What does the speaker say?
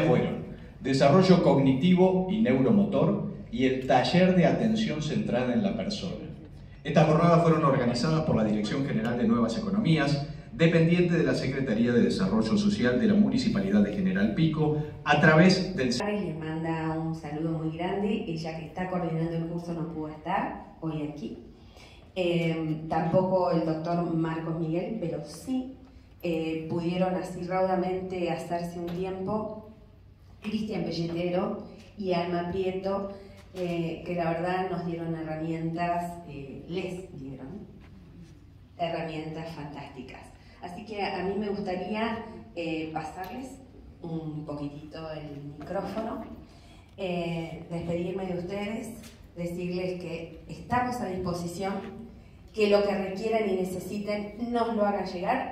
fueron desarrollo cognitivo y neuromotor y el taller de atención centrada en la persona. Estas jornadas fueron organizadas por la Dirección General de Nuevas Economías, dependiente de la Secretaría de Desarrollo Social de la Municipalidad de General Pico, a través del... Les manda un saludo muy grande, ella que está coordinando el curso no pudo estar hoy aquí. Eh, tampoco el doctor Marcos Miguel, pero sí eh, pudieron así raudamente hacerse un tiempo Cristian Pelletero y Alma Prieto, eh, que la verdad nos dieron herramientas, les dieron herramientas fantásticas. Así que a mí me gustaría pasarles un poquitito el micrófono, despedirme de ustedes, decirles que estamos a disposición que lo que requieran y necesiten nos lo hagan llegar